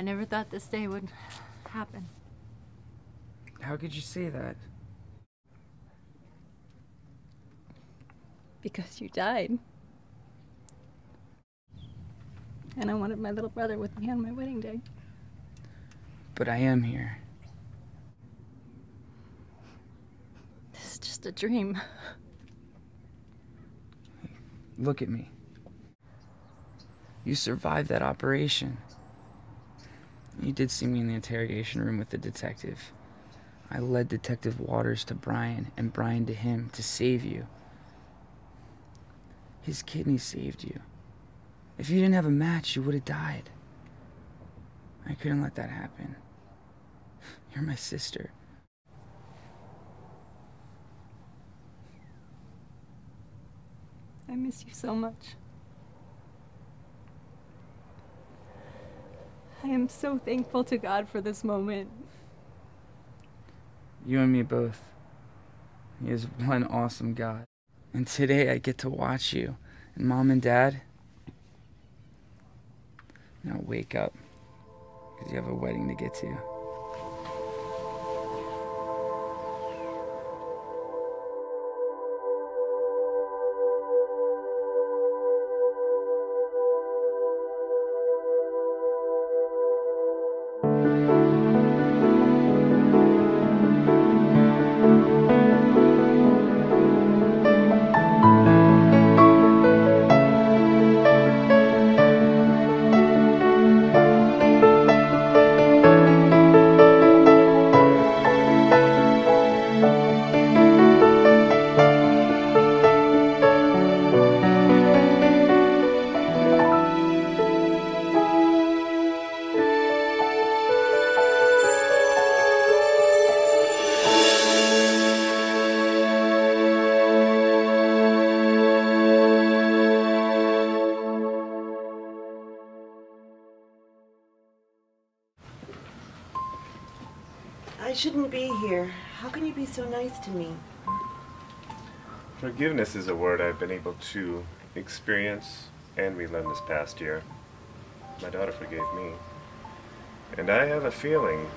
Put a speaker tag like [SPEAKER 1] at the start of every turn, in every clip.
[SPEAKER 1] I never thought this day would happen.
[SPEAKER 2] How could you say that?
[SPEAKER 1] Because you died. And I wanted my little brother with me on my wedding day.
[SPEAKER 2] But I am here.
[SPEAKER 1] This is just a dream.
[SPEAKER 2] Look at me. You survived that operation. You did see me in the interrogation room with the detective. I led Detective Waters to Bryan and Bryan to him to save you. His kidney saved you. If you didn't have a match, you would have died. I couldn't let that happen. You're my sister.
[SPEAKER 1] I miss you so much. I am so thankful to God for this moment.
[SPEAKER 2] You and me both. He is one awesome God. And today I get to watch you. And mom and dad, now wake up. Because you have a wedding to get to.
[SPEAKER 3] I shouldn't be here. How can you be so nice to me?
[SPEAKER 4] Forgiveness is a word I've been able to experience and relearn this past year. My daughter forgave me. And I have a feeling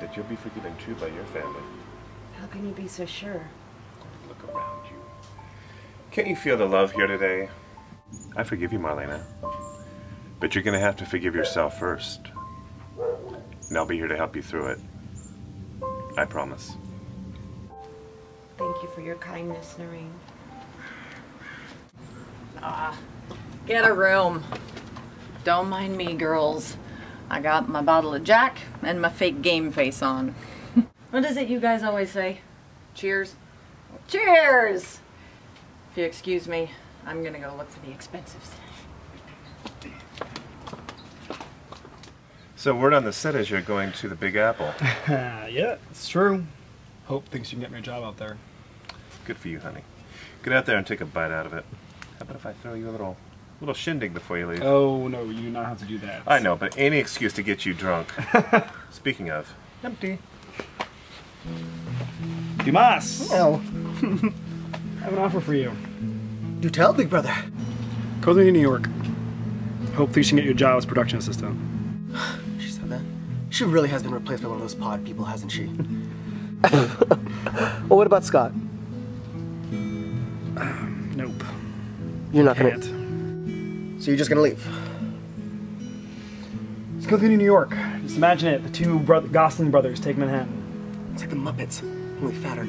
[SPEAKER 4] that you'll be forgiven too by your family.
[SPEAKER 3] How can you be so sure?
[SPEAKER 4] Look around you. Can't you feel the love here today? I forgive you, Marlena. But you're going to have to forgive yourself first. And I'll be here to help you through it. I promise.
[SPEAKER 3] Thank you for your kindness, Noreen.
[SPEAKER 5] Ah, get a room. Don't mind me, girls. I got my bottle of Jack and my fake game face on. what is it you guys always say? Cheers? Cheers! If you excuse me, I'm gonna go look for the expensive stuff.
[SPEAKER 4] So word on the set is you're going to the Big Apple.
[SPEAKER 6] yeah, it's true. Hope thinks you can get me a job out there.
[SPEAKER 4] Good for you, honey. Get out there and take a bite out of it. How about if I throw you a little little shindig before you leave?
[SPEAKER 6] Oh no, you do not have to do that.
[SPEAKER 4] I know, but any excuse to get you drunk. Speaking of, empty.
[SPEAKER 6] Dumas!
[SPEAKER 7] Oh,
[SPEAKER 6] I have an offer for you.
[SPEAKER 7] do tell, big brother.
[SPEAKER 6] Go to New York. Hope thinks you can get you a job as production assistant.
[SPEAKER 7] She said that. She really has been replaced by one of those pod people, hasn't she? well, what about Scott?
[SPEAKER 6] Nope.
[SPEAKER 7] You're not gonna.
[SPEAKER 6] Can't.
[SPEAKER 7] So you're just gonna leave?
[SPEAKER 6] Let's go to New York. Just imagine it, the two bro- Gosling brothers take Manhattan.
[SPEAKER 7] It's like the Muppets, only fatter.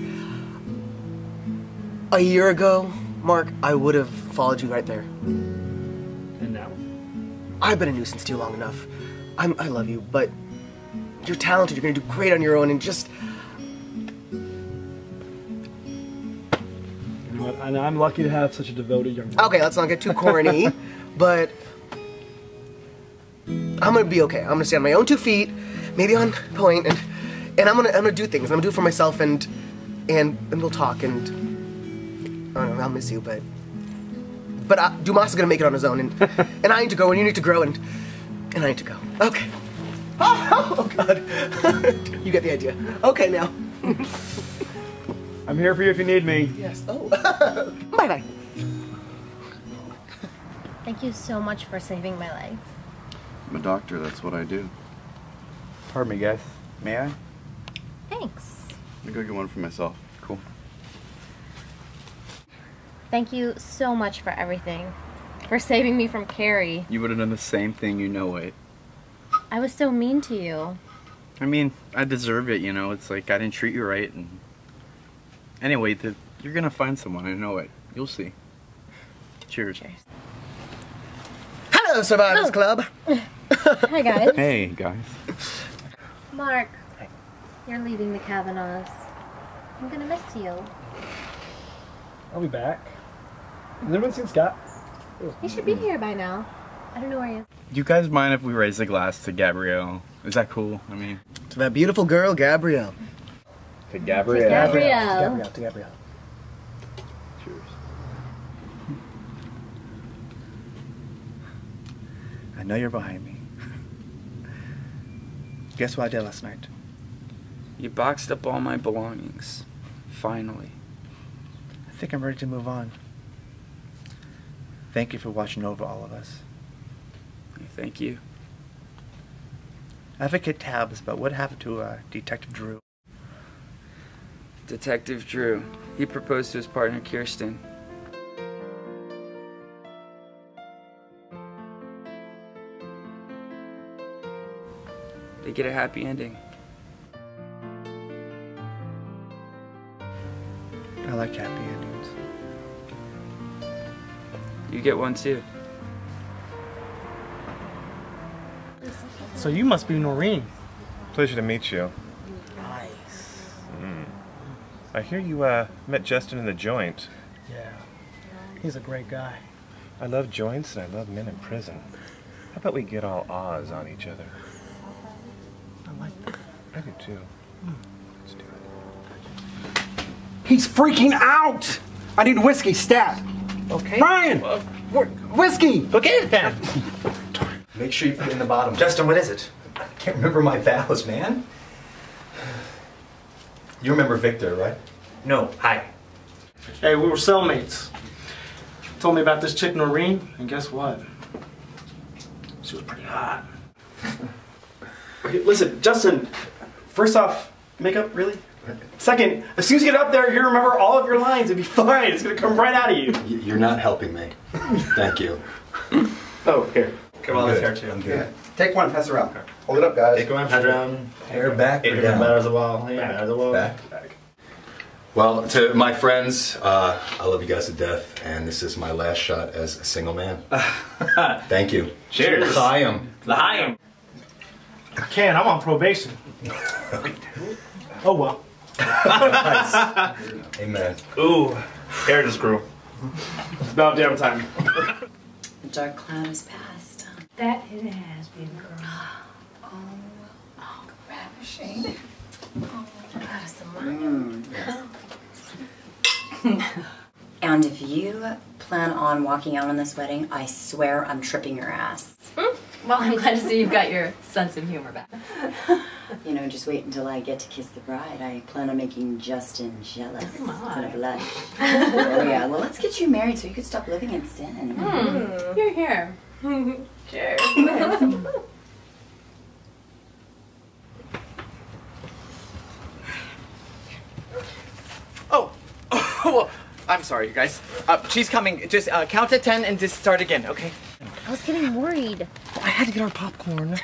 [SPEAKER 7] A year ago, Mark, I would have followed you right there.
[SPEAKER 6] And now?
[SPEAKER 7] I've been a nuisance to you long enough. I'm, I love you, but you're talented. You're gonna do great on your own, and just
[SPEAKER 6] You know what? And I'm lucky to have such a devoted young man.
[SPEAKER 7] okay. Let's not get too corny, but I'm gonna be okay. I'm gonna stand on my own two feet, maybe on point, and and I'm gonna I'm gonna do things. I'm gonna do it for myself, and and and we'll talk. And I don't know. I'll miss you, but but uh, Dumas is gonna make it on his own, and and I need to go, and you need to grow, and and I need to go. Okay. Oh, oh God. you get the idea. Okay, now.
[SPEAKER 6] I'm here for you if you need me.
[SPEAKER 7] Yes. Oh. bye bye.
[SPEAKER 8] Thank you so much for saving my life.
[SPEAKER 9] I'm a doctor, that's what I do.
[SPEAKER 8] Pardon me, guys. May I?
[SPEAKER 9] Thanks.
[SPEAKER 8] Let me go get one for myself. Cool.
[SPEAKER 9] Thank you so much for everything. For saving me from Carrie.
[SPEAKER 8] You would have done the same thing, you know it.
[SPEAKER 9] I was so mean to you.
[SPEAKER 8] I mean, I deserve it, you know. It's like I didn't treat you right. And anyway, the, you're gonna find someone. I know it. You'll see. Cheers.
[SPEAKER 9] Cheers.
[SPEAKER 7] Hello, Survivors
[SPEAKER 9] Oh.
[SPEAKER 7] Club.
[SPEAKER 9] Hi, guys.
[SPEAKER 8] Hey, guys.
[SPEAKER 9] Mark, you're leaving the Cavanaughs. I'm gonna miss you.
[SPEAKER 6] I'll be back. Has everyone seen Scott?
[SPEAKER 9] He should be here by now. I don't know where he is.
[SPEAKER 8] Do you guys mind if we raise a glass to Gabrielle? Is that cool? I mean,
[SPEAKER 7] To that beautiful girl, Gabrielle.
[SPEAKER 8] to
[SPEAKER 9] Gabrielle.
[SPEAKER 7] Gabrielle. To Gabrielle.
[SPEAKER 8] Cheers. I know you're behind me. Guess what I did last night?
[SPEAKER 2] You boxed up all my belongings. Finally.
[SPEAKER 8] I think I'm ready to move on. Thank you for watching over all of us.
[SPEAKER 2] Thank you.
[SPEAKER 8] Advocate Tabs but what happened to uh, Detective Drew.
[SPEAKER 2] Detective Drew. He proposed to his partner Kirsten. They get a happy ending.
[SPEAKER 8] I like happy endings.
[SPEAKER 2] You get one too.
[SPEAKER 10] So you must be Noreen.
[SPEAKER 4] Pleasure to meet you.
[SPEAKER 10] Nice.
[SPEAKER 4] Mm. I hear you uh, met Justin in the joint.
[SPEAKER 10] Yeah. He's a great guy.
[SPEAKER 4] I love joints and I love men in prison. How about we get all Oz on each other?
[SPEAKER 10] I like that.
[SPEAKER 4] I do too. Let's do it.
[SPEAKER 11] He's freaking out! I need whiskey stat.
[SPEAKER 7] Okay.
[SPEAKER 11] Bryan! Wh- whiskey!
[SPEAKER 10] Okay, then.
[SPEAKER 12] Make sure you put it in the bottom. Justin, what is it? I can't remember my vows, man. You remember Victor, right? No. Hi.
[SPEAKER 10] Hey, we were cellmates. Told me about this chick Noreen, and guess what? She was pretty hot.
[SPEAKER 6] Okay, listen, Justin. First off, makeup, really? Second, as soon as you get up there, you remember all of your lines. It'd be fine. It's gonna come right out of you.
[SPEAKER 12] You're not helping me. Thank you.
[SPEAKER 6] Oh, here.
[SPEAKER 12] Come on,
[SPEAKER 6] I'm
[SPEAKER 12] this
[SPEAKER 6] good.
[SPEAKER 12] hair too. I'm good.
[SPEAKER 6] Take one, pass around.
[SPEAKER 12] Hold it up, guys.
[SPEAKER 6] Take one, pass around.
[SPEAKER 12] Hair back or
[SPEAKER 6] It
[SPEAKER 12] down?
[SPEAKER 6] matters a while. Yeah, matters a while.
[SPEAKER 12] Back. Well, to my friends, uh, I love you guys to death, and this is my last shot as a single man. Thank you.
[SPEAKER 6] Cheers.
[SPEAKER 12] Chaim.
[SPEAKER 6] L'chaim. I can't. I'm on probation. oh well.
[SPEAKER 12] Amen.
[SPEAKER 6] Ooh, hair just grew. It's about damn time.
[SPEAKER 13] The dark cloud has passed.
[SPEAKER 14] That it has been, girl.
[SPEAKER 13] Oh, oh, ravishing. Oh, that is some And if you plan on walking out on this wedding, I swear I'm tripping your ass.
[SPEAKER 15] Well, I'm glad to see you've got your sense of humor back.
[SPEAKER 13] You know, just wait until I get to kiss the bride. I plan on making Justin jealous.
[SPEAKER 15] Oh, my.
[SPEAKER 13] It's gonna blush. oh yeah. Well, let's get you married so you can stop living in sin.
[SPEAKER 15] Hmm. You're here. Cheers.
[SPEAKER 16] Oh, well, I'm sorry, you guys. Uh, she's coming. Just uh, count to ten and just start again, okay?
[SPEAKER 9] I was getting worried.
[SPEAKER 16] I had to get our popcorn.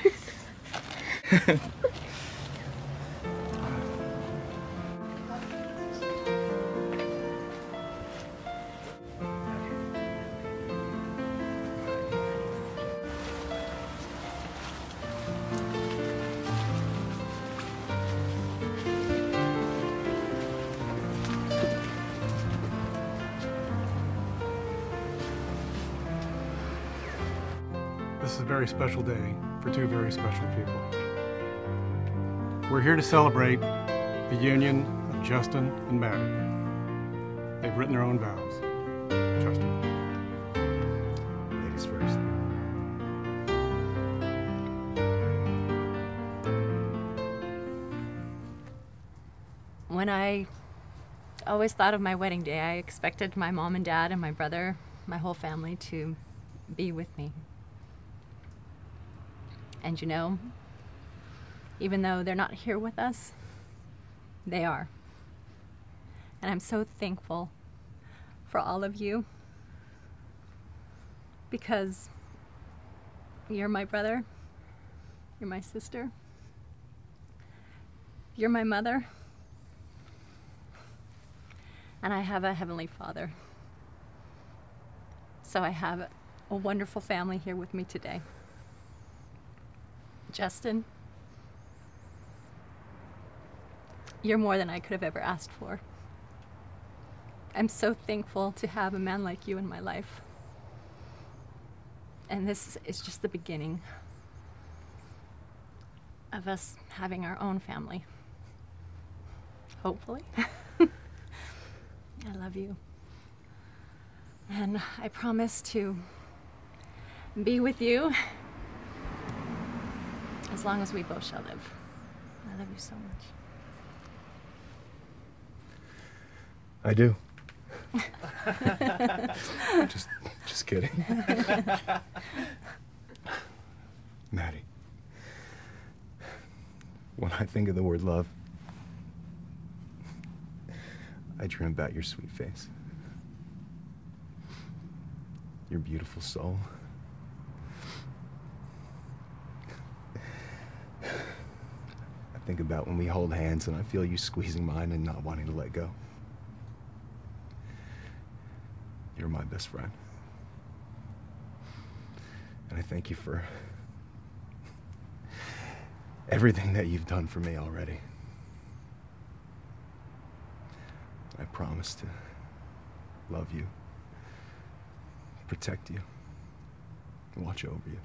[SPEAKER 17] Very special day for two very special people. We're here to celebrate the union of Justin and Maddie. They've written their own vows. Justin.
[SPEAKER 12] Ladies first.
[SPEAKER 1] When I always thought of my wedding day, I expected my mom and dad and my brother, my whole family, to be with me. And you know, Even though they're not here with us, they are. And I'm so thankful for all of you because you're my brother, you're my sister, you're my mother, and I have a Heavenly Father. So I have a wonderful family here with me today. Justin, you're more than I could have ever asked for. I'm so thankful to have a man like you in my life. And this is just the beginning of us having our own family. Hopefully. I love you. And I promise to be with you as long as we both shall live. I love you so much.
[SPEAKER 12] I do. just, just kidding. Maddie, when I think of the word love, I dream about your sweet face, your beautiful soul. Think about when we hold hands and I feel you squeezing mine and not wanting to let go. You're my best friend. And I thank you for everything that you've done for me already. I promise to love you, protect you, and watch over you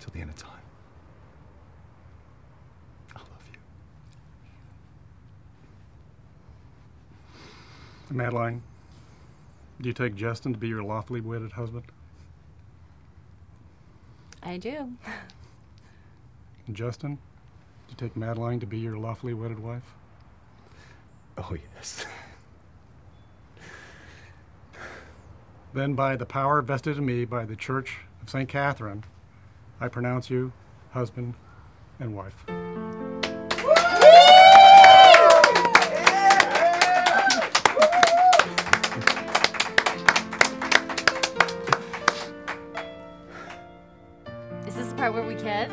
[SPEAKER 12] till the end of time. I love you.
[SPEAKER 18] Madeline, do you take Justin to be your lawfully wedded husband?
[SPEAKER 1] I do.
[SPEAKER 18] Justin, do you take Madeline to be your lawfully wedded wife?
[SPEAKER 12] Oh, yes.
[SPEAKER 18] Then, by the power vested in me by the Church of St. Catherine, I pronounce you husband and wife.
[SPEAKER 1] Part where we kiss?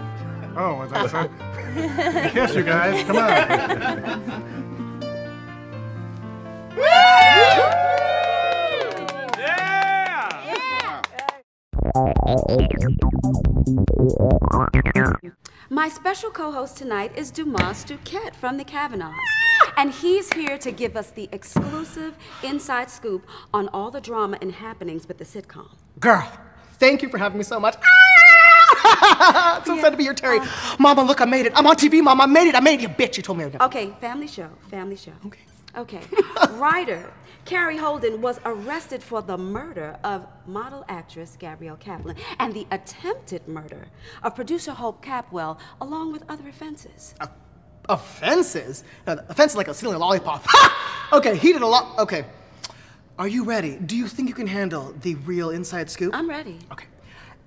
[SPEAKER 18] Oh, was that so? Kiss, you guys. Come on. Yeah.
[SPEAKER 19] My special co host tonight is Dumas Duquette from the Cavanaughs. And he's here to give us the exclusive inside scoop on all the drama and happenings with the sitcom.
[SPEAKER 7] Girl, thank you for having me so much. Ah! so excited to be your Terry. Mama, look, I made it. I'm on TV, Mama. I made it. I made it. You bitch. You told me. I
[SPEAKER 19] Okay, family show, family show. Okay. Okay. Writer Carrie Holden was arrested for the murder of model actress Gabrielle Kaplan and the attempted murder of producer Hope Capwell, along with other offenses.
[SPEAKER 7] Offenses? No, offenses like a stealing a lollipop. okay, he did a lot. Okay. Are you ready? Do you think you can handle the real inside scoop?
[SPEAKER 19] I'm ready.
[SPEAKER 7] Okay.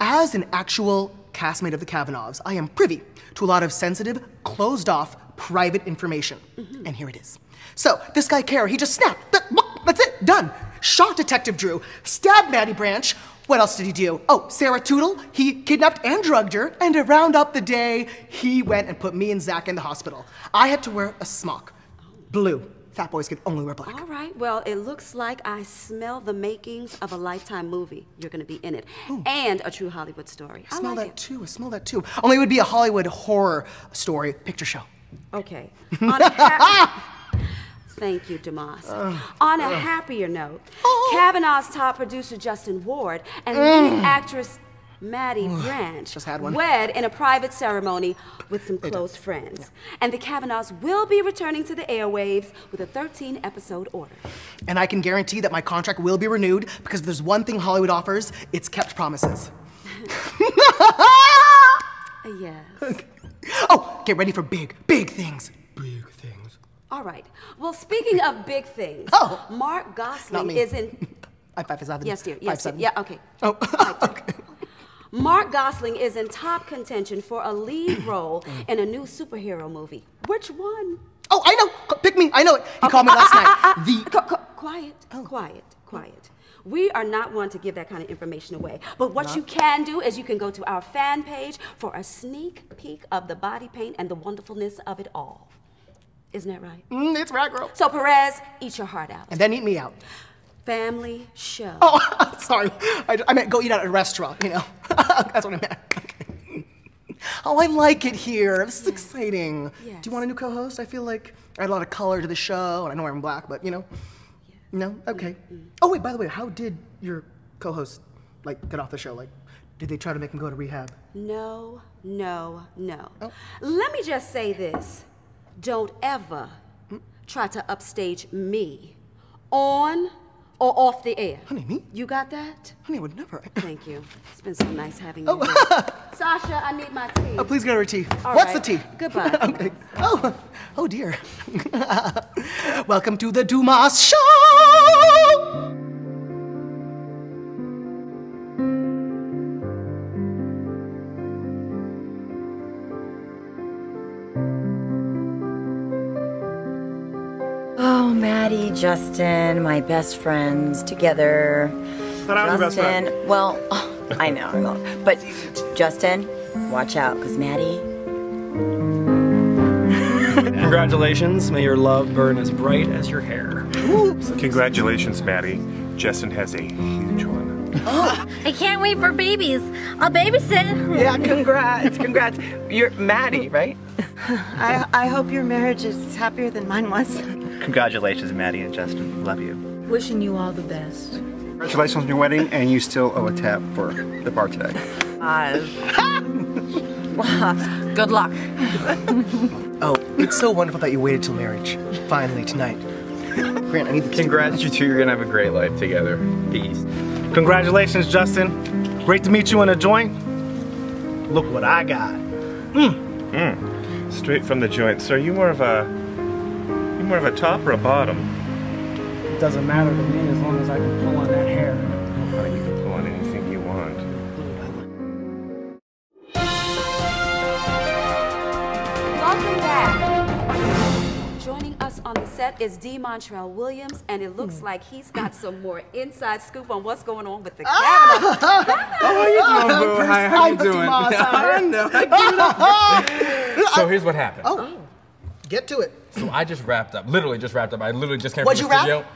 [SPEAKER 7] As an actual castmate of the Cavanaughs, I am privy to a lot of sensitive, closed off, private information. Mm-hmm. And here it is. So, this guy, Kara, he just snapped. That- That's it, done. Shot Detective Drew, stabbed Maddie Branch. What else did he do? Oh, Sarah Tootle, he kidnapped and drugged her, and to round up the day, he went and put me and Zack in the hospital. I had to wear a smock. Blue. Fat boys can only wear black.
[SPEAKER 19] All right, well, it looks like I smell the makings of a lifetime movie. You're going to be in it. And a true Hollywood story.
[SPEAKER 7] I smell that too. I smell that too. Only it would be a Hollywood horror story picture show.
[SPEAKER 19] Okay. On a hap- Thank you, Dumas.
[SPEAKER 7] Ugh.
[SPEAKER 19] On a
[SPEAKER 7] Ugh.
[SPEAKER 19] happier note, Cavanaugh's top producer Justin Ward and
[SPEAKER 7] Mm.
[SPEAKER 19] lead actress Maddie Branch
[SPEAKER 7] Just had one.
[SPEAKER 19] wed in a private ceremony with some close friends. And the Cavanaughs will be returning to the airwaves with a 13 episode order.
[SPEAKER 7] And I can guarantee that my contract will be renewed because if there's one thing Hollywood offers, it's kept promises.
[SPEAKER 19] Uh, yes.
[SPEAKER 7] Oh, get ready for big, big things. Big things.
[SPEAKER 19] All right. Well, speaking of big things, oh, Mark
[SPEAKER 7] Not
[SPEAKER 19] Gosling
[SPEAKER 7] me.
[SPEAKER 19] is in.
[SPEAKER 7] I'm five foot seven.
[SPEAKER 19] Yes, dear.
[SPEAKER 7] Five
[SPEAKER 19] Yes, dear.
[SPEAKER 7] seven.
[SPEAKER 19] Yeah, okay.
[SPEAKER 7] Oh,
[SPEAKER 19] Right, dear. Mark Gosling is in top contention for a lead role in a new superhero movie. Which one?
[SPEAKER 7] Oh, I know. Pick me. I know it. He uh, called me uh, last uh, night.
[SPEAKER 19] The quiet, oh. quiet, quiet. We are not one to give that kind of information away. But what
[SPEAKER 7] No?
[SPEAKER 19] you can do is you can go to our fan page for a sneak peek of the body paint and the wonderfulness of it all. Isn't that right?
[SPEAKER 7] Mm, it's right, girl.
[SPEAKER 19] So Perez, eat your heart out.
[SPEAKER 7] And then eat me out.
[SPEAKER 19] Family show.
[SPEAKER 7] Oh, sorry. I, I meant go eat at a restaurant, you know. That's what I meant. Okay. Oh, I like it here. This is exciting. Do you want a new co-host? I feel like I add a lot of color to the show, and I know I'm black, but you know. No? Mm-hmm. Okay. Oh wait, by the way, how did your co-host like get off the show? Like, did they try to make him go to rehab?
[SPEAKER 19] No, no, no.
[SPEAKER 7] Oh.
[SPEAKER 19] Let me just say this. Don't ever mm. try to upstage me on or off the air.
[SPEAKER 7] Honey, me?
[SPEAKER 19] You got that?
[SPEAKER 7] Honey, I would never.
[SPEAKER 19] Thank you. It's been so nice having you. Oh. here. Sasha, I need my tea.
[SPEAKER 7] Oh, please get her tea.
[SPEAKER 19] All
[SPEAKER 7] What's
[SPEAKER 19] right.
[SPEAKER 7] the tea?
[SPEAKER 19] Goodbye.
[SPEAKER 7] okay. Oh, oh dear. Welcome to the Dumas Show.
[SPEAKER 13] Oh, Maddie, Justin, my best friends together.
[SPEAKER 6] Thought I was your best
[SPEAKER 13] Justin,
[SPEAKER 6] friend.
[SPEAKER 13] well, I know, I know. But Justin, watch out, because Maddie,
[SPEAKER 6] Congratulations. May your love burn as bright as your hair. Oops.
[SPEAKER 4] Congratulations, Maddie. Justin has a huge one.
[SPEAKER 20] Oh, I can't wait for babies. I'll babysit.
[SPEAKER 16] Yeah, congrats, congrats. You're Maddie, right?
[SPEAKER 3] I, I hope your marriage is happier than mine was.
[SPEAKER 21] Congratulations, Maddie and Justin. Love you.
[SPEAKER 20] Wishing you all the best.
[SPEAKER 22] Congratulations on your wedding, and you still owe a tap for the bar today. Five.
[SPEAKER 5] Good luck.
[SPEAKER 7] Oh, it's so wonderful that you waited till marriage. Finally, tonight. Grant, I need the
[SPEAKER 8] Congrats, you two. You're gonna have a great life together. Peace.
[SPEAKER 10] Congratulations, Justin. Great to meet you in a joint. Look what I got.
[SPEAKER 4] Mm. Straight from the joint. So are you more of a you more of a top or a bottom?
[SPEAKER 10] It doesn't matter to me as long as I can pull on that hair.
[SPEAKER 4] How you can pull on anything you want.
[SPEAKER 19] Welcome back. Joining us on the set is D'Montrell Williams, and it looks hmm. like he's got some more inside scoop on what's going on with the ah! Cavanaugh.
[SPEAKER 8] how you doing, boo? Hi, how you doing?
[SPEAKER 7] I know.
[SPEAKER 17] So here's what happened.
[SPEAKER 7] Oh, get to it.
[SPEAKER 17] So I just wrapped up, literally just wrapped up. I literally just came
[SPEAKER 7] What'd
[SPEAKER 17] from
[SPEAKER 7] you
[SPEAKER 17] the
[SPEAKER 7] wrap?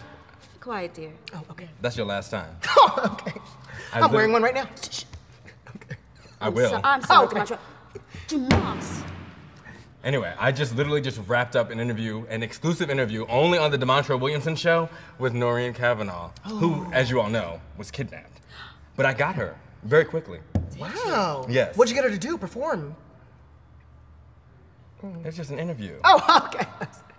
[SPEAKER 19] Quiet, dear.
[SPEAKER 7] Oh, okay.
[SPEAKER 17] That's your last time.
[SPEAKER 7] Oh, okay.
[SPEAKER 17] I
[SPEAKER 7] I'm wearing one right now. Okay.
[SPEAKER 17] I will.
[SPEAKER 19] So, I'm sorry,
[SPEAKER 7] Oh, okay.
[SPEAKER 19] D'Montrell. Dumas.
[SPEAKER 17] Anyway, I just literally just wrapped up an interview, an exclusive interview, only on the D'Montrell Williamson show with Noreen Cavanaugh, who, oh. as you all know, was kidnapped. But I got her very quickly.
[SPEAKER 7] Wow.
[SPEAKER 17] Yes.
[SPEAKER 7] What'd you get her to do? Perform? Mm.
[SPEAKER 17] It's just an interview.
[SPEAKER 7] Oh, okay.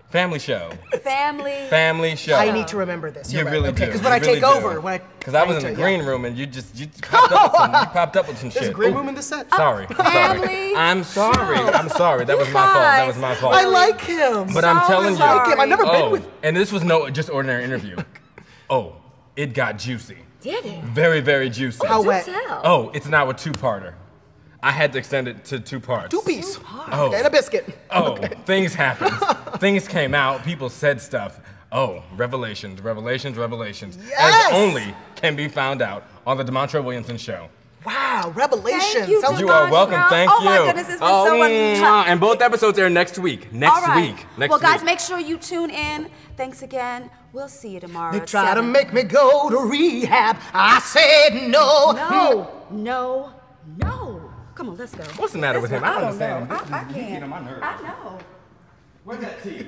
[SPEAKER 17] Family show.
[SPEAKER 19] Family.
[SPEAKER 17] Family show.
[SPEAKER 7] I need to remember this.
[SPEAKER 17] You
[SPEAKER 7] You're right.
[SPEAKER 17] really
[SPEAKER 7] okay.
[SPEAKER 17] do.
[SPEAKER 7] Because when
[SPEAKER 17] You
[SPEAKER 7] I
[SPEAKER 17] really
[SPEAKER 7] take
[SPEAKER 17] do.
[SPEAKER 7] over, when I
[SPEAKER 17] Because I was in the
[SPEAKER 7] to-
[SPEAKER 17] green room and you just you popped up with some, you popped up with some
[SPEAKER 7] There's
[SPEAKER 17] shit.
[SPEAKER 7] a green
[SPEAKER 17] Ooh.
[SPEAKER 7] room in the set.
[SPEAKER 17] Sorry. I'm sorry.
[SPEAKER 19] Family
[SPEAKER 17] I'm sorry. I'm sorry. That was my fault. That was my fault.
[SPEAKER 7] I like him.
[SPEAKER 17] But I'm
[SPEAKER 19] So
[SPEAKER 17] telling you.
[SPEAKER 7] I like him. I've never been
[SPEAKER 17] Oh,
[SPEAKER 7] with.
[SPEAKER 17] And this was no just ordinary interview. Oh, it got juicy.
[SPEAKER 19] Did it?
[SPEAKER 17] Very, very juicy.
[SPEAKER 7] Oh,
[SPEAKER 19] How
[SPEAKER 7] wet?
[SPEAKER 17] Oh, it's now a two-parter. I had to extend it to two parts.
[SPEAKER 7] Two piece.
[SPEAKER 17] Oh.
[SPEAKER 7] And a biscuit.
[SPEAKER 17] Oh, things happened. things came out. People said stuff. Oh, revelations, revelations, revelations.
[SPEAKER 7] Yes!
[SPEAKER 17] As only can be found out on the D'Montrell Williamson show.
[SPEAKER 7] Wow, revelation.
[SPEAKER 19] Thank you,
[SPEAKER 7] Sounds
[SPEAKER 17] You are
[SPEAKER 19] D'Montrell.
[SPEAKER 17] welcome. Thank
[SPEAKER 19] Oh
[SPEAKER 17] you.
[SPEAKER 19] my goodness, it's been
[SPEAKER 17] oh,
[SPEAKER 19] so much-
[SPEAKER 17] mwah. And both episodes air next week. Next
[SPEAKER 19] All right.
[SPEAKER 17] week. Next week.
[SPEAKER 19] well, guys,
[SPEAKER 17] week.
[SPEAKER 19] make sure you tune in. Thanks again. We'll see you tomorrow.
[SPEAKER 7] They
[SPEAKER 19] at
[SPEAKER 7] try to make me go to rehab. I said no.
[SPEAKER 19] No, no, no. Come on, let's go.
[SPEAKER 17] What's the matter with him? I don't
[SPEAKER 19] know.
[SPEAKER 17] understand him.
[SPEAKER 19] I, I
[SPEAKER 17] He's getting
[SPEAKER 19] can't.
[SPEAKER 17] on my nerves.
[SPEAKER 19] I know.
[SPEAKER 17] Where's that tea?